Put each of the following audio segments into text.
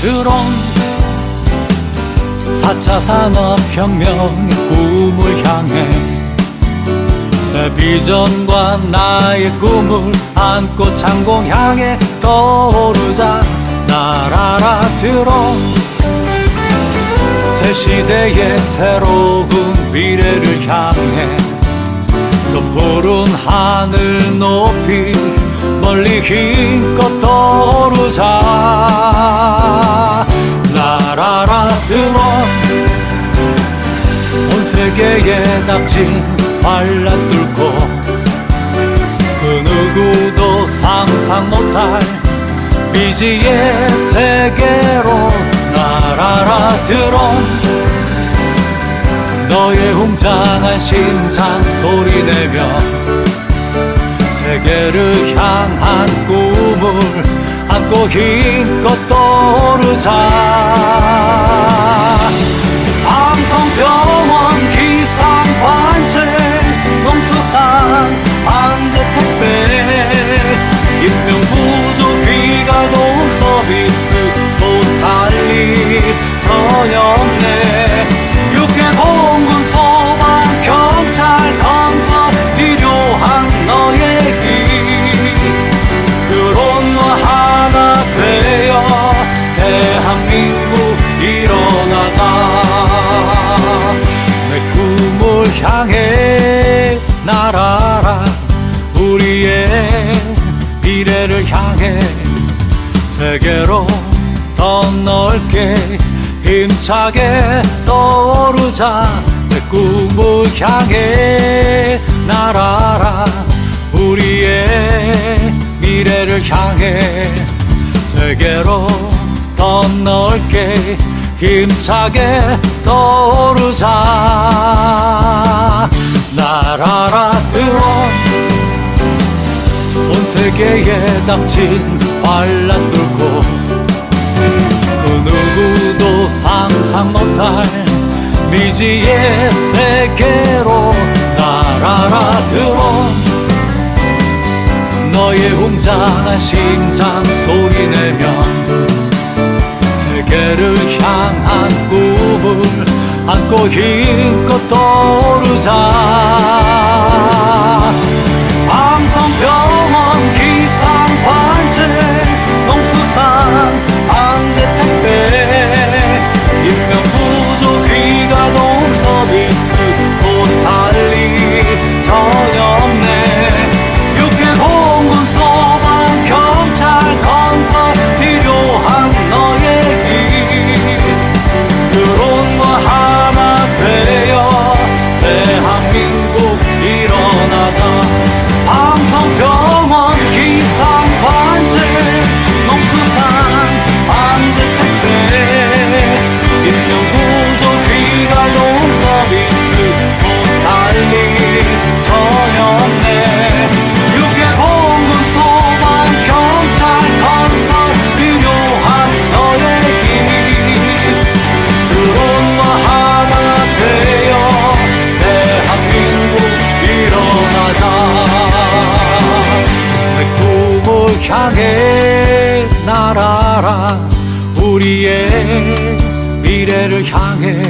드론. 4차 산업혁명의 꿈을 향해 내 비전과 나의 꿈을 안고 창공 향해 떠오르자 날아라 드론 새 시대의 새로운 미래를 향해 저 푸른 하늘 높이 멀리 힘껏 떠오르자 드론 온 세계에 닥친 반란 뚫고 그 누구도 상상 못할 미지의 세계로 날아라 드론 너의 웅장한 심장 소리 내며 세계를 향한 꿈을 안고 힘껏 떠오르자 향해 날아라. 우리의 미래를 향해 세계로 더 넓게 힘차게 떠오르자. 내 꿈을 향해 날아라. 우리의 미래를 향해 세계로 더 넓게 힘차게 떠오르자. 날아라 드론 온 세계에 닥친 환란 뚫고 그 누구도 상상 못할 미지의 세계로 날아라 드론 너의 웅장한 심장 소리 내며 세계를 향한 꿈을 안고 힘껏 떠오르자. 방송병 향해 날아라 우리의 미래를 향해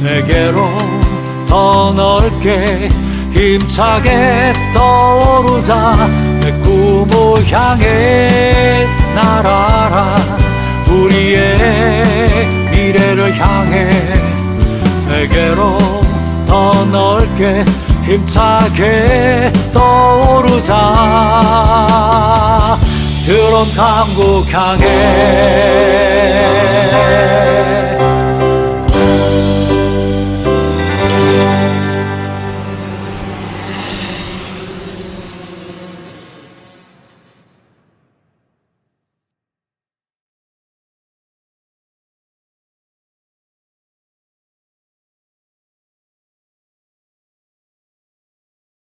세계로 더 넓게 힘차게 떠오르자. 내 꿈을 향해 날아라 우리의 미래를 향해 세계로 더 넓게 힘차게 떠오르자 드론 강국 향해